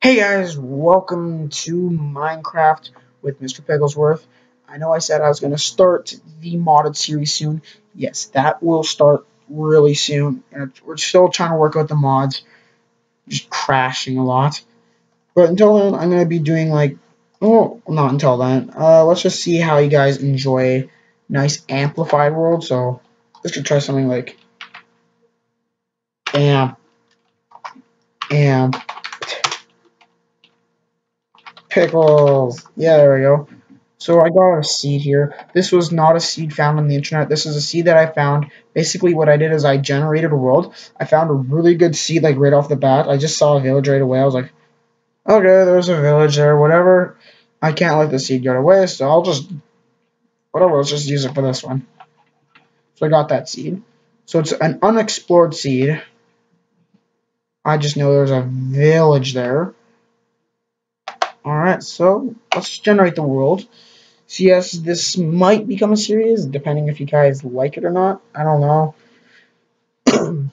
Hey guys, welcome to Minecraft with Mr. Pigglesworth. I know I said I was going to start the modded series soon. Yes, that will start really soon. We're still trying to work out the mods. Just crashing a lot. But until then, I'm going to be doing like, oh, not until then. Uh, let's just see how you guys enjoy nice amplified world. So let's just try something like amp, amp, Pickles. Yeah, there we go. So I got a seed here. This was not a seed found on the internet. This is a seed that I found. Basically, what I did is I generated a world. I found a really good seed, like, right off the bat. I just saw a village right away. I was like, okay, there's a village there, whatever. I can't let the seed get away, so I'll just, whatever, let's just use it for this one. So I got that seed. So it's an unexplored seed. I just know there's a village there. Alright, so let's generate the world. So yes, this might become a series, depending if you guys like it or not. I don't know.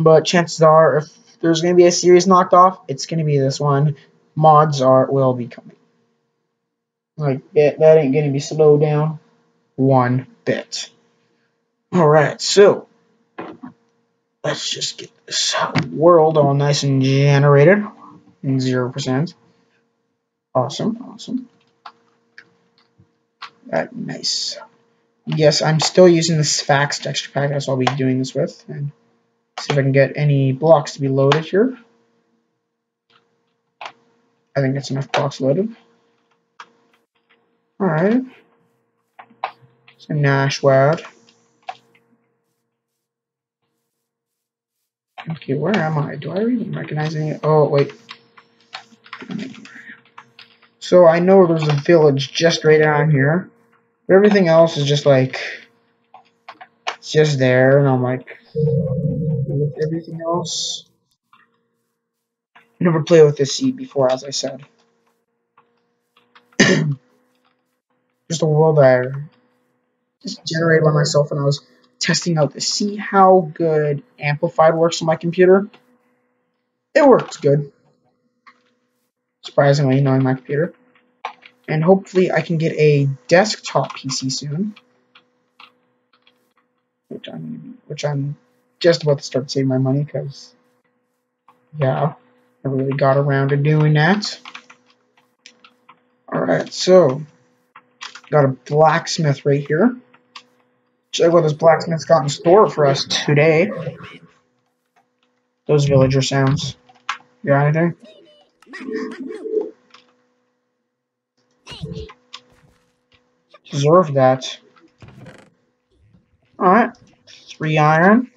but chances are, if there's going to be a series knocked off, it's going to be this one. Mods are will be coming. Like, that, that ain't going to be slowed down one bit. Alright, so, let's just get this world all nice and generated. 0%. Awesome, awesome. That nice. Yes, I'm still using the Sphax texture pack. That's what I'll be doing this with. And see if I can get any blocks to be loaded here. I think that's enough blocks loaded. Alright. So Nashwad. Okay, where am I? Do I even recognize any? Oh, wait. So I know there's a village just right down here. But everything else is just like, it's just there. And I'm like, with everything else. I never played with this seed before, as I said. just a world I just generated by myself and I was testing out to see how good Amplified works on my computer. It works good. Surprisingly, knowing my computer and hopefully I can get a desktop PC soon, which I'm which I'm just about to start saving my money because yeah, I really got around to doing that. All right, so got a blacksmith right here. Check what this blacksmith's got in store for us today. Those villager sounds. You got anything? Deserve that. Alright. Three iron.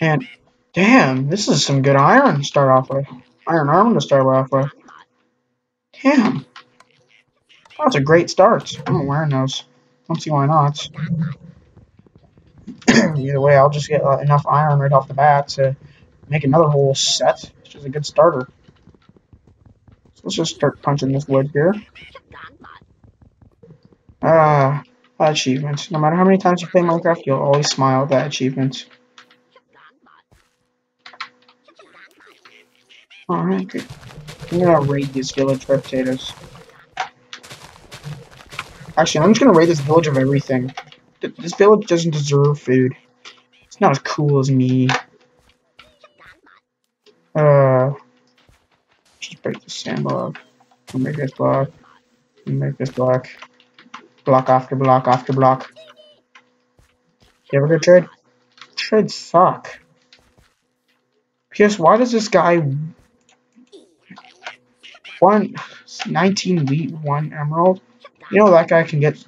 And damn, this is some good iron to start off with. Iron armor to start off with. Damn. That's a great start. I'm wearing those. Don't see why not. Either way, I'll just get uh, enough iron right off the bat to make another whole set, which is a good starter. So let's just start punching this wood here. Ah, that achievement. No matter how many times you play Minecraft, you'll always smile at that achievement. Alright, good. I'm gonna raid this village for potatoes. Actually, I'm just gonna raid this village of everything. This village doesn't deserve food. It's not as cool as me. Uh, just break the sand block. Make this block. Make this block block after block after block. You ever get trade? Trades suck. P.S. Why does this guy one 19 wheat, one emerald? You know that guy can get.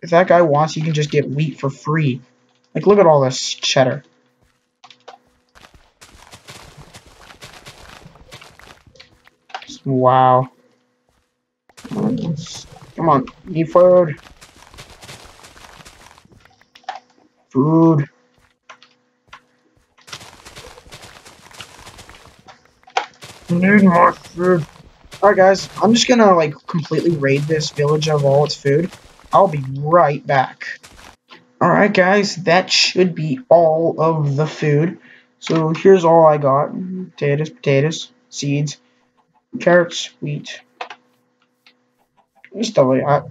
If that guy wants, he can just get wheat for free. Like, look at all this cheddar. Wow. Come on, need food. Food. Need more food. Alright guys, I'm just gonna like completely raid this village of all its food. I'll be right back. Alright guys, that should be all of the food. So here's all I got. Potatoes, potatoes, seeds, Carrots, wheat. Just double that.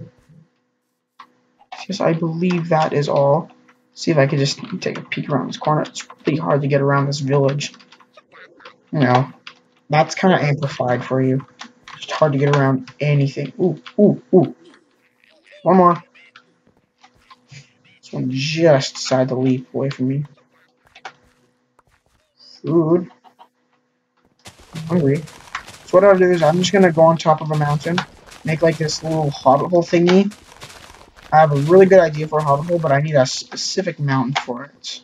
Yes, I believe that is all. See if I can just take a peek around this corner. It's pretty hard to get around this village. You know, that's kind of amplified for you. It's hard to get around anything. Ooh, ooh, ooh. One more. This one just decided to leap away from me. Food. Hungry. So what I'll do is I'm just gonna go on top of a mountain, make like this little hobbit hole thingy. I have a really good idea for a hobbit hole, but I need a specific mountain for it.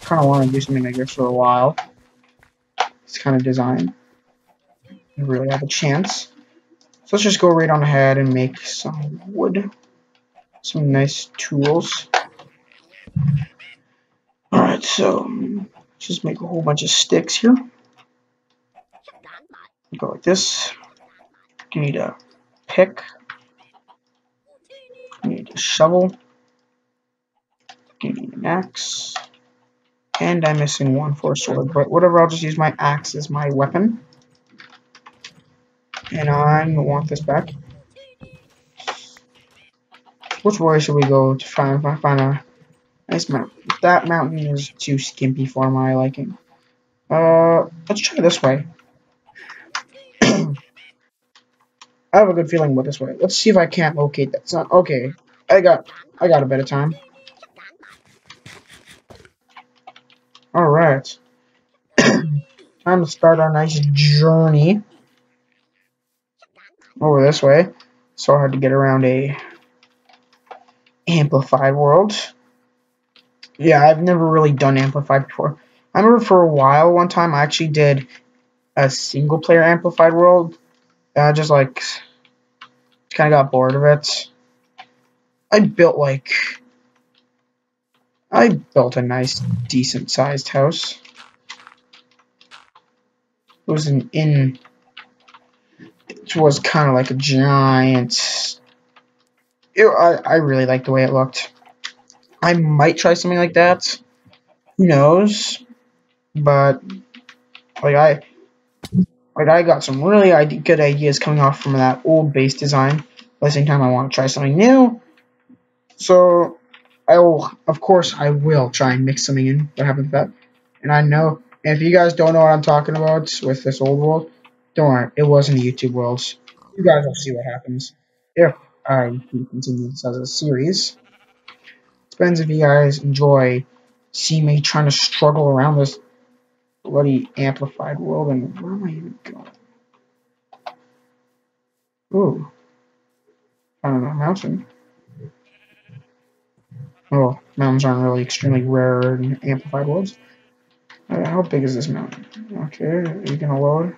Kind of want to do something like this for a while. This kind of design. I really have a chance. So let's just go right on ahead and make some wood. Some nice tools. Alright, so just make a whole bunch of sticks here go like this. You need a pick. Need a shovel. You need an axe. And I'm missing one for a sword, but whatever, I'll just use my axe as my weapon. And I want this back. Which way should we go to find, find a nice mountain? That mountain is too skimpy for my liking. Uh, let's try this way. I have a good feeling about this way. Let's see if I can't locate that sun. Okay, I got, I got a of time. All right, time to start our nice journey over this way. So hard to get around a amplified world. Yeah, I've never really done amplified before. I remember for a while, one time I actually did a single player amplified world I just like kind of got bored of it. I built like I built a nice, decent sized house. It was an inn. It was kind of like a giant. It, I I really liked the way it looked. I might try something like that. Who knows? But like I like I got some really good ideas coming off from that old base design. At the same time, I want to try something new. So I will, of course, I will try and mix something in. What happened to that? And I know, if you guys don't know what I'm talking about with this old world, don't worry, it wasn't YouTube world. You guys will see what happens if I continue this as a series. Depends if you guys enjoy seeing me trying to struggle around this bloody amplified world, and where am I even going? Found a mountain. Oh, mountains aren't really extremely rare in amplified worlds. Uh, how big is this mountain? Okay, are you gonna load?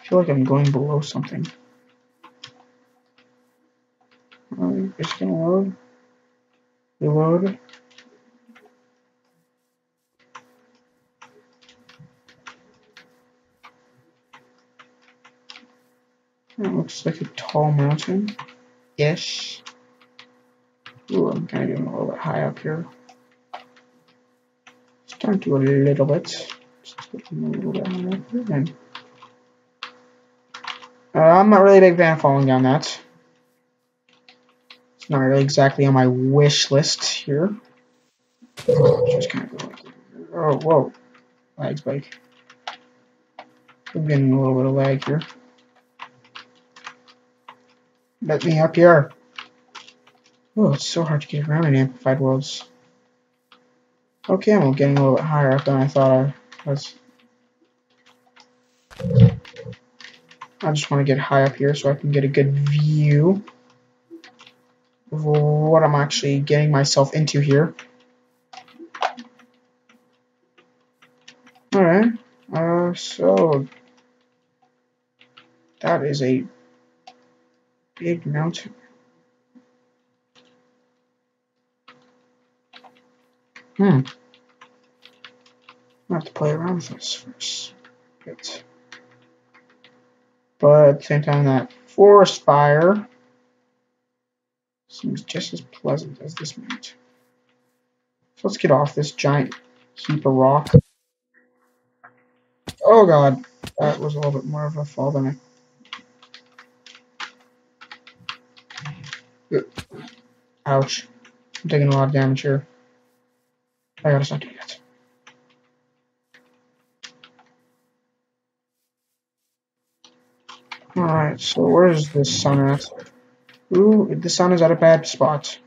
I feel like I'm going below something. Oh, it's gonna load. Reload. That looks like a tall mountain. Ish. Ooh, I'm kind of getting a little bit high up here. Start to a little bit. Just a little bit high up here then. Uh, I'm not really a big fan of falling down that. It's not really exactly on my wish list here. Just kind of like, oh, whoa. Lags spike. I'm getting a little bit of lag here. Let me up here. Oh, it's so hard to get around in amplified worlds. Okay, I'm getting a little bit higher up than I thought I was. I just want to get high up here so I can get a good view of what I'm actually getting myself into here. Alright, uh, so that is a big mountain. Hmm. I have to play around with this first. Bit. But at the same time, that forest fire Seems just as pleasant as this meat. So let's get off this giant heap of rock. Oh god, that was a little bit more of a fall than I... Ouch. I'm taking a lot of damage here. I gotta stop doing that. Alright, so where's the sun at? Ooh, the sun is at a bad spot.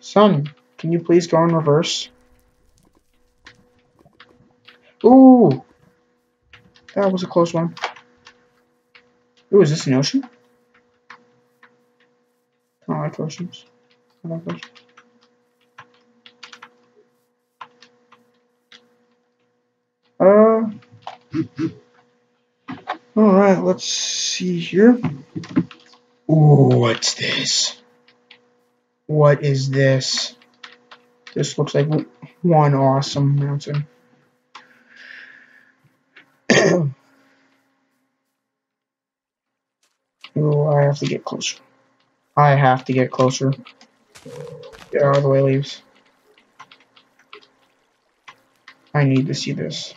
Sun, can you please go in reverse? Ooh! That was a close one. Ooh, is this an ocean? Like oceans. Uh. Alright, let's see here. What's this? What is this? This looks like one awesome mountain. Ooh, I have to get closer. I have to get closer. Get out of the way, leaves. I need to see this.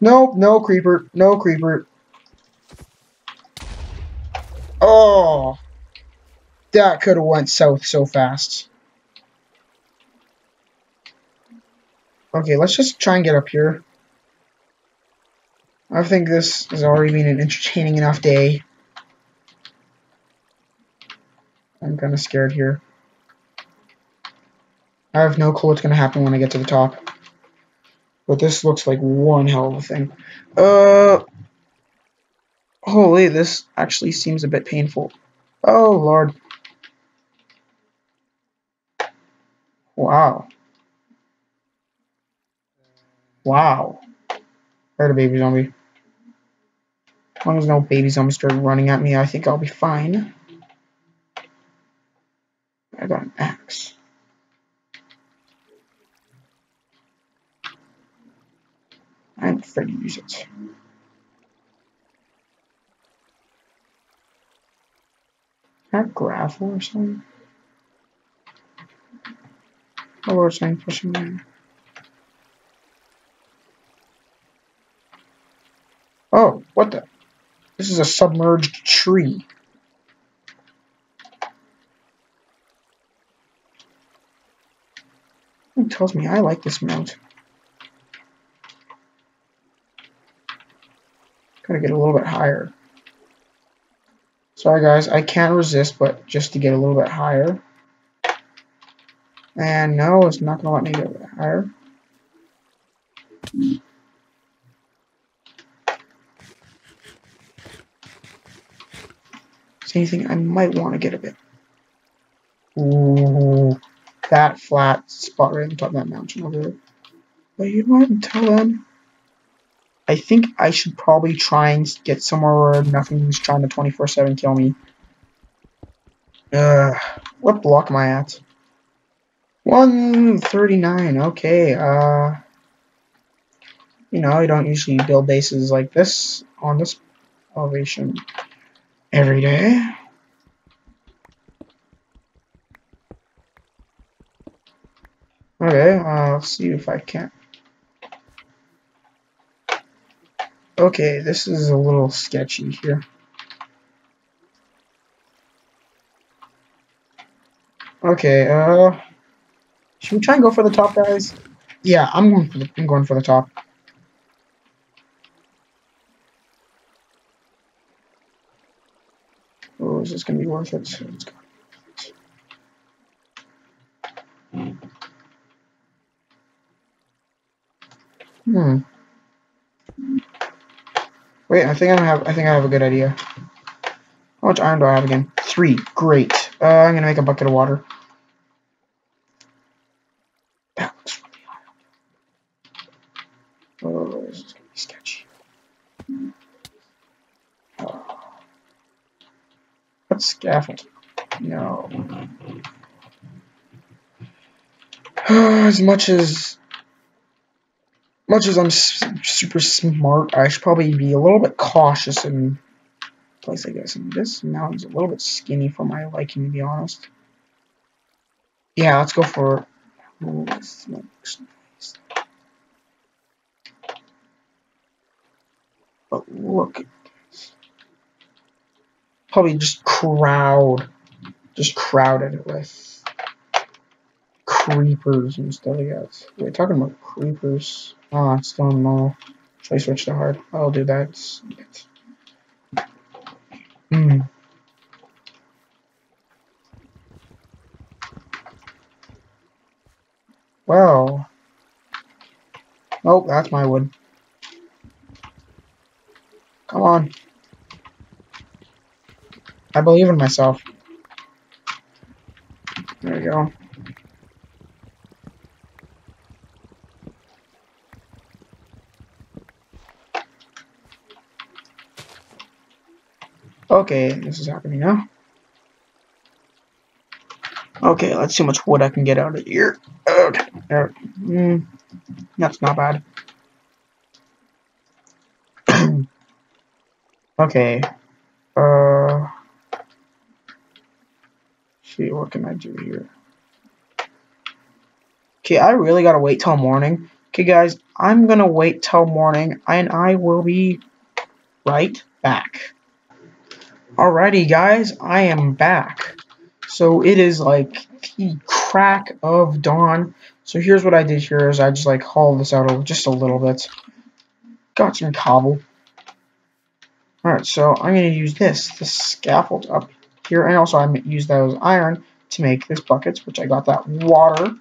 Nope, no creeper, no creeper. Oh, that could have went south so fast. Okay, let's just try and get up here. I think this has already been an entertaining enough day. I'm kind of scared here. I have no clue what's going to happen when I get to the top. But this looks like one hell of a thing. Uh, holy, this actually seems a bit painful. Oh, Lord. Wow. Wow. Heard a baby zombie. As long as no baby zombies start running at me, I think I'll be fine. I got an axe. I'm afraid to use it. That gravel or something? Oh, we're saying pushing. Oh, what the? This is a submerged tree. It tells me I like this mount. Gotta get a little bit higher. Sorry guys, I can't resist, but just to get a little bit higher. And no, it's not gonna let me get higher. Anything I might want to get a bit. Ooh, that flat spot right on top of that mountain over there. But you know what? Until then, I think I should probably try and get somewhere where nothing's trying to 24-7 kill me. Uh, what block am I at? 139, okay, uh... You know, I don't usually build bases like this on this elevation every day. Okay, let's see if I can. Okay, this is a little sketchy here. Okay, uh, should we try and go for the top, guys? Yeah, I'm going for the, I'm going for the top. Is going to be worth it? Hmm. Wait, I think I have. I think I have a good idea. How much iron do I have again? Three. Great. Uh, I'm gonna make a bucket of water. That looks really high. Oh, this is gonna be sketchy. Oh. What's scaffold? No. as much as much as I'm super smart, I should probably be a little bit cautious and place like this. And this mountain's a little bit skinny for my liking, to be honest. Yeah, let's go for. But look. Probably just crowd. Just crowded it with creepers and stuff like that. We're talking about creepers. Ah, oh, still normal. Should I switch to hard? I'll do that. Hmm. Well. Oh, that's my wood. Come on. I believe in myself. There we go. Okay, this is happening now. Okay, let's see how much wood I can get out of here. Okay, there. Mm, that's not bad. okay. Uh. See, what can I do here? Okay, I really gotta wait till morning. Okay, guys, I'm gonna wait till morning, and I will be right back. Alrighty guys, I am back. So it is like the crack of dawn. So here's what I did here is I just like hauled this out just a little bit. Got some cobble. Alright, so I'm going to use this, the scaffold up here. And also I used those iron to make this buckets, which I got that water.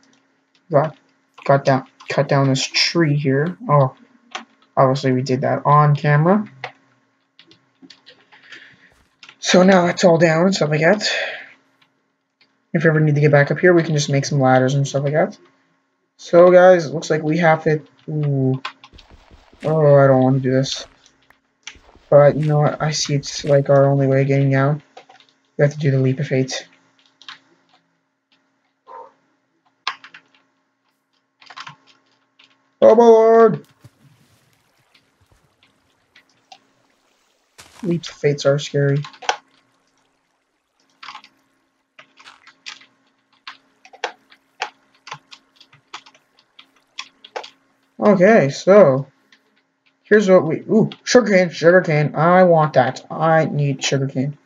Got, got down, cut down this tree here. Oh, obviously we did that on camera. So now it's all down and stuff like that. If you ever need to get back up here, we can just make some ladders and stuff like that. So guys, it looks like we have to... Ooh. Oh, I don't want to do this. But you know what? I see it's like our only way of getting down. We have to do the leap of fate. Oh my lord! Leaps of fates are scary. Okay, so here's what we ooh sugarcane, sugarcane. I want that. I need sugarcane.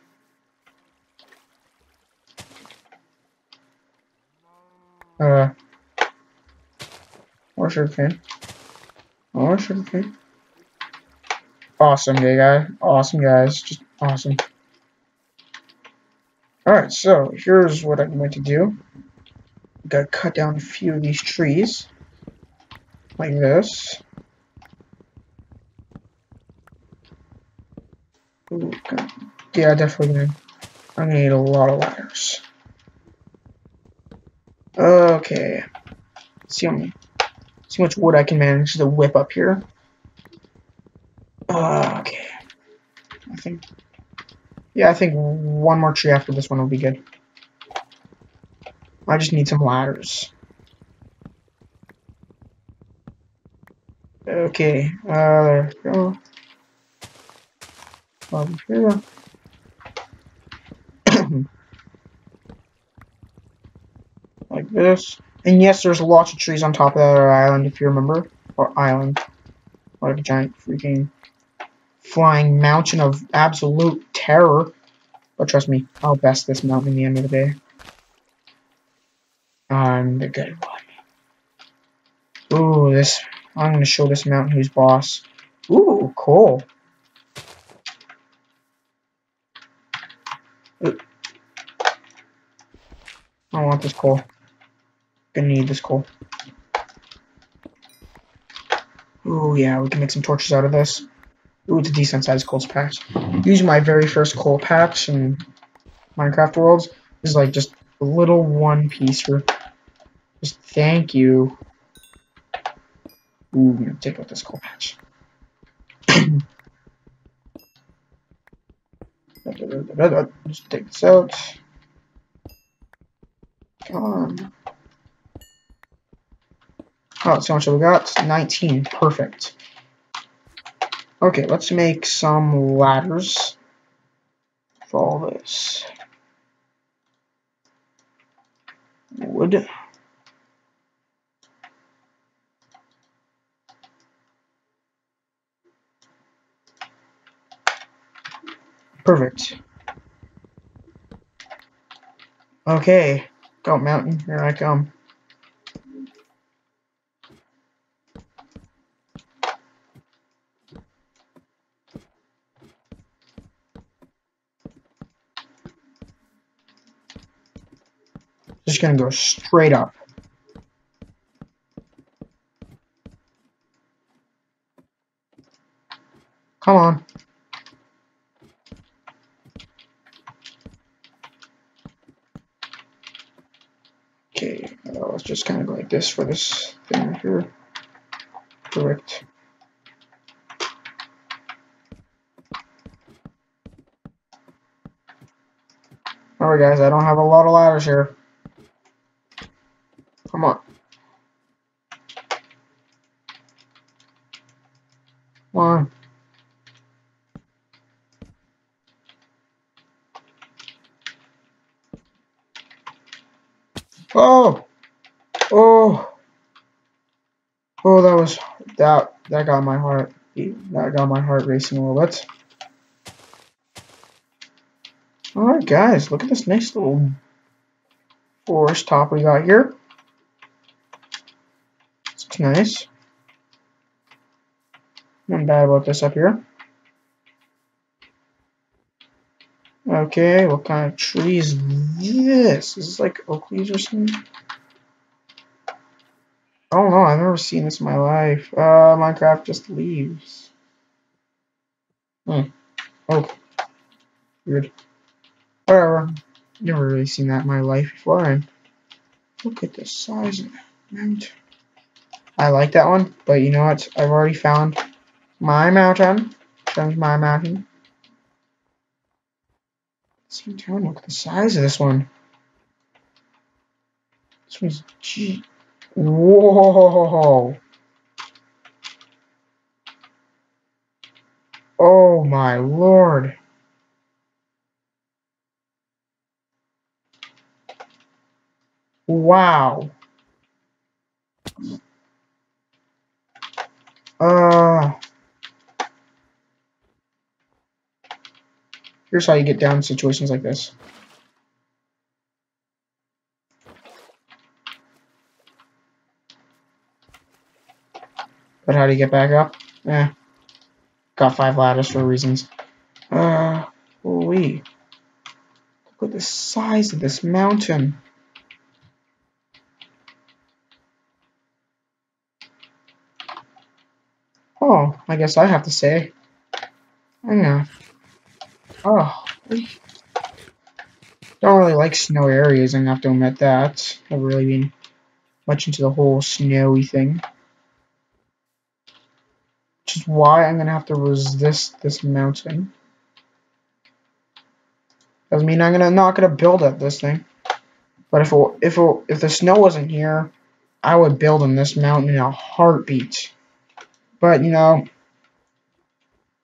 Uh, more sugarcane. More sugarcane. Awesome, gay guy. Awesome, guys. Just awesome. Alright, so here's what I'm going to do. Gotta cut down a few of these trees like this. Ooh, yeah, definitely gonna. I'm gonna need a lot of ladders. Okay. Let's see how many, see much wood I can manage to whip up here. Uh, okay. I think. Yeah, I think one more tree after this one will be good. I just need some ladders. Okay, uh, there we go. this. And yes, there's lots of trees on top of that island, if you remember. Or island. Like a giant freaking flying mountain of absolute terror. But trust me, I'll best this mountain in the end of the day. I'm the good one. Ooh, this I'm to show this mountain who's boss. Ooh, cool. I want this coal. Gonna need this coal. Ooh, yeah, we can make some torches out of this. Ooh, it's a decent sized coal patch. Using my very first coal patch in Minecraft Worlds is like just a little one piece for just thank you. Ooh, I'm gonna take out this coal patch. Just take this out. Come on. Oh, so much we got? 19. Perfect. Okay, let's make some ladders. for all this? Wood. Perfect. Okay, go mountain, here I come. Gonna go straight up. Come on. Okay, uh, let's just kind of go like this for this thing here. Correct. Alright guys, I don't have a lot of ladders here. Come on. Come on. Oh! Oh! Oh, that was that that got my heart that got my heart racing a little bit. Alright guys, look at this nice little forest top we got here. It's nice. Nothing bad about this up here. Okay, what kind of tree is this? Is this like oak leaves or something? I don't know, I've never seen this in my life. Uh, Minecraft just leaves. Hmm. Oh. Weird. Whatever. Never really seen that in my life before, and look at the size of that mountain. I like that one, but you know what? I've already found my mountain. Found my mountain. Same time, look at the size of this one. This one's gee. Whoa! Oh my lord. Wow. Uh, here's how you get down situations like this. But how do you get back up? Eh. Got five ladders for reasons. Uh, holy. Look at the size of this mountain. Oh, I guess I have to say. I know. Oh. Don't really like snow areas, I have to admit that. I've really been much into the whole snowy thing. Which is why I'm gonna have to resist this mountain. Doesn't mean I'm gonna not gonna build up this thing. But if it, if it, if the snow wasn't here, I would build on this mountain in a heartbeat. But, you know,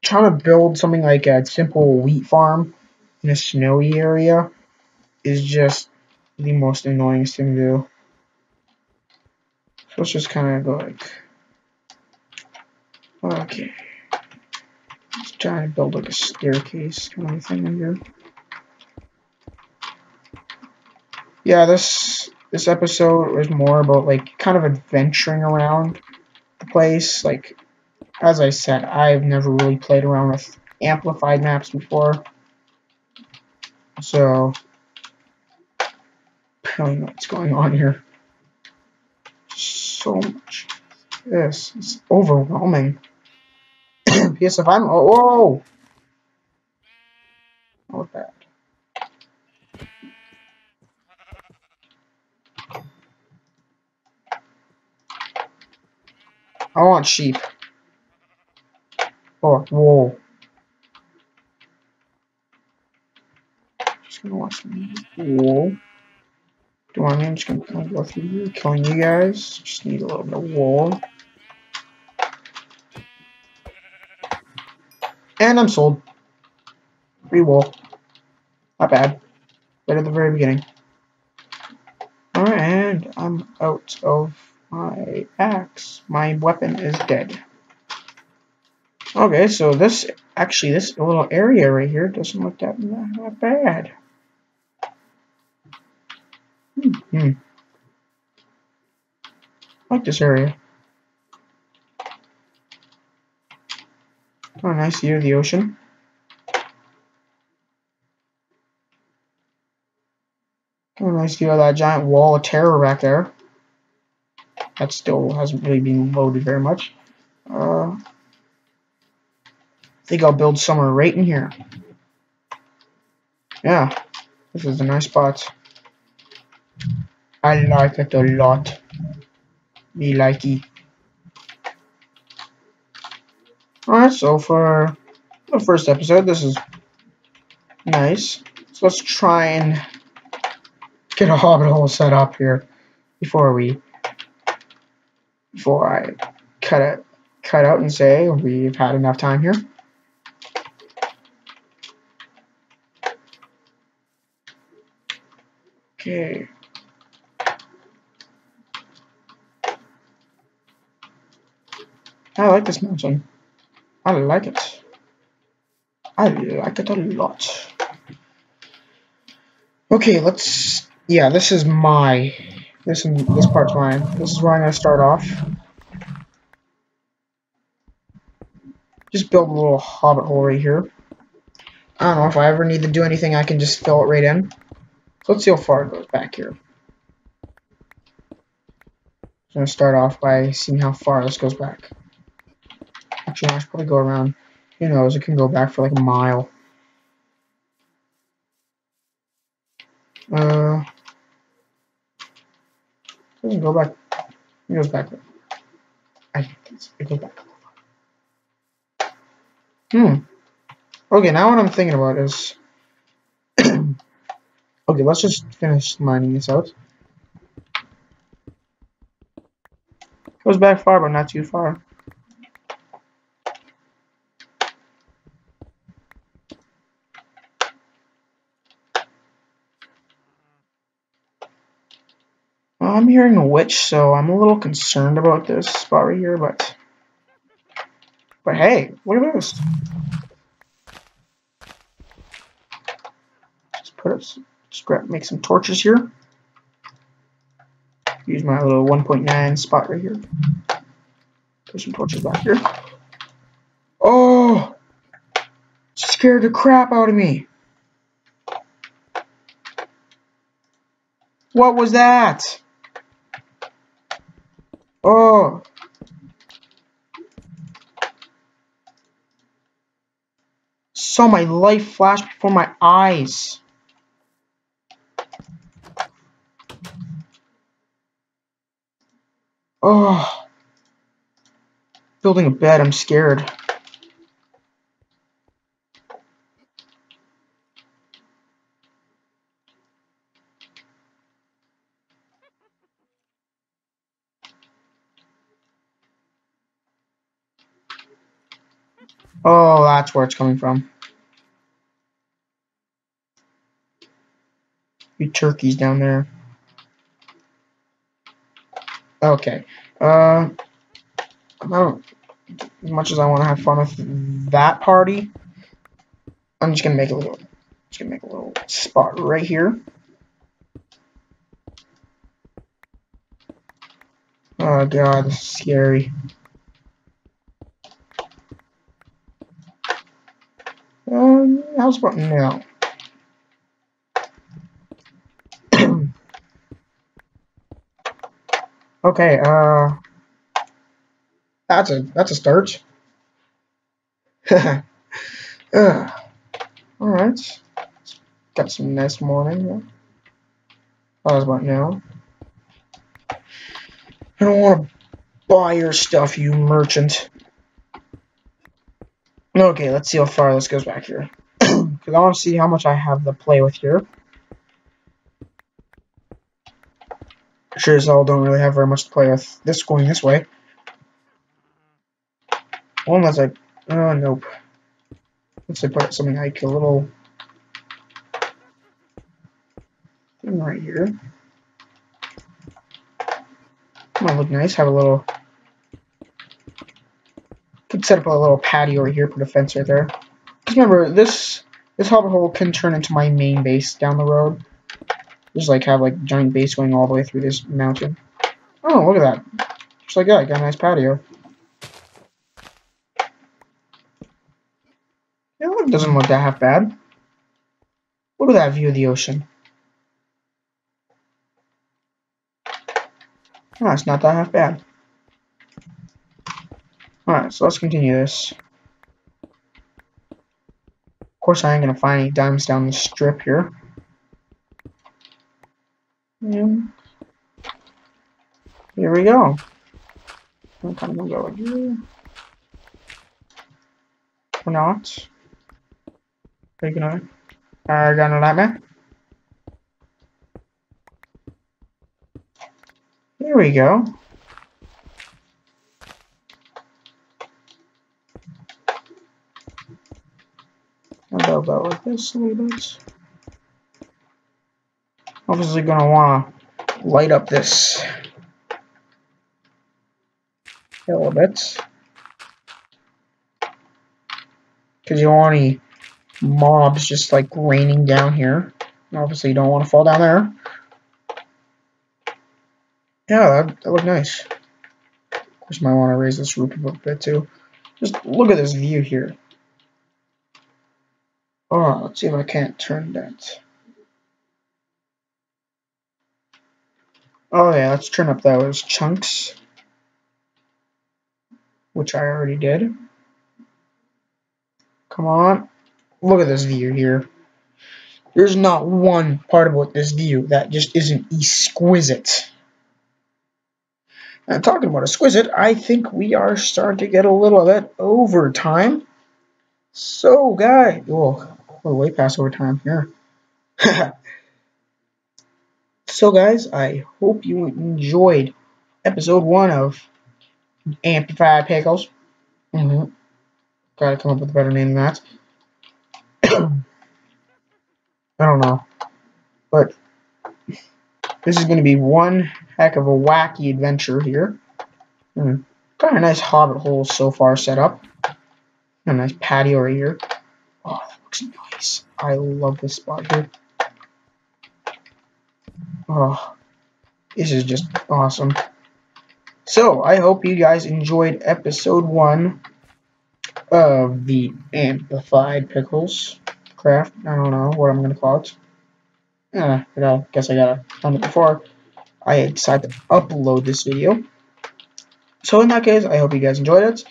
trying to build something like a simple wheat farm in a snowy area is just the most annoying thing to do. So let's just kind of go like, okay. Let's try to build like a staircase kind of thing in here. Yeah, this this episode was more about like kind of adventuring around the place, like as I said, I've never really played around with amplified maps before. So, I don't know what's going on here. So much. This is overwhelming. Yes, if I'm. Oh, whoa! Not bad. I want sheep. Oh, whoa. Just gonna watch some wool. Do I mean I'm just gonna go through killing you guys. Just need a little bit of wool. And I'm sold. Free wool. Not bad. Right at the very beginning. Alright, and I'm out of my axe. My weapon is dead. Okay, so this, actually, this little area right here doesn't look that, that bad. Hmm. hmm. I like this area. Oh, nice view of the ocean. Oh, nice view of that giant wall of terror back there. That still hasn't really been loaded very much. Uh, I think I'll build somewhere right in here. Yeah, this is a nice spot. I like it a lot. Me likey. Alright, so for the first episode, this is nice. So let's try and get a hobbit hole set up here before we before I cut it cut out and say we've had enough time here. Okay. I like this mountain. I like it. I like it a lot. Okay, let's. Yeah, this is my. This this part's mine. This is where I'm gonna start off. Just build a little hobbit hole right here. I don't know if I ever need to do anything. I can just fill it right in. So let's see how far it goes back here. I'm gonna start off by seeing how far this goes back. Actually, I should probably go around. Who knows? It can go back for like a mile. Uh, go back. It goes back. I it goes back. Hmm. Okay, now what I'm thinking about is. okay, let's just finish mining this out. Goes back far, but not too far. I'm hearing a witch, so I'm a little concerned about this spot right here, but... But hey, look at this. Just put up, scrap, make some torches here. Use my little 1.9 spot right here. Put some torches back here. Oh! Scared the crap out of me. What was that? Oh. Saw my life flash before my eyes. Oh. Building a bed, I'm scared. Oh, that's where it's coming from. You turkeys down there. Okay. Uh, don't, as much as I want to have fun with that party, I'm just gonna make a little, just gonna make a little spot right here. Oh god, this is scary. How's about now? okay, uh, that's a, that's a start. uh, alright. Got some nice morning. How's about now? I don't want to buy your stuff, you merchant. Okay, let's see how far this goes back here. Because I want to see how much I have to play with here. Sure as hell don't really have very much to play with this going this way. Unless I... Oh, nope. Let's say put something like a little... thing right here. Might look nice. Have a little. Could set up a little patio right here. Put a fence right there. Just remember, this this hobbit hole can turn into my main base down the road. Just like have like giant base going all the way through this mountain. Oh, look at that. Just like that, got a nice patio. Yeah, it doesn't look that half bad. Look at that view of the ocean. Oh, it's not that half bad. Alright, so let's continue this. Of course, I ain't gonna find any diamonds down the strip here. And here we go. Of gonna go here. Or not. Are you gonna? Are you gonna let me? There we go. Build that like this a little bit. Obviously gonna wanna light up this a little bit. Because you don't want any mobs just like raining down here. Obviously you don't want to fall down there. Yeah, that, that looked nice. Of course, might want to raise this roof a bit too. Just look at this view here. Oh, let's see if I can't turn that. Oh yeah, let's turn up those chunks. Which I already did. Come on. Look at this view here. There's not one part about this view that just isn't exquisite. And talking about exquisite, I think we are starting to get a little bit overtime. So, guys, oh, we're way past overtime here. so, guys, I hope you enjoyed episode one of Amplified Pickles. Mm -hmm. Gotta come up with a better name than that. I don't know. But this is going to be one heck of a wacky adventure here. Mm. Got a nice hobbit hole so far set up. A nice patio right here. Oh, that looks nice. I love this spot here. Oh, this is just awesome. So, I hope you guys enjoyed episode one of the Amplified Pickles craft. I don't know what I'm going to call it. Uh, I guess I gotta find it before I decide to upload this video. So in that case, I hope you guys enjoyed it.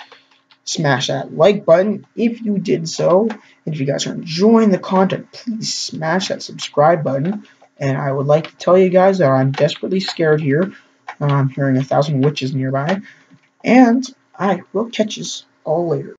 Smash that like button if you did so. And if you guys are enjoying the content, please smash that subscribe button. And I would like to tell you guys that I'm desperately scared here. I'm hearing a thousand witches nearby. And I will catch you all later.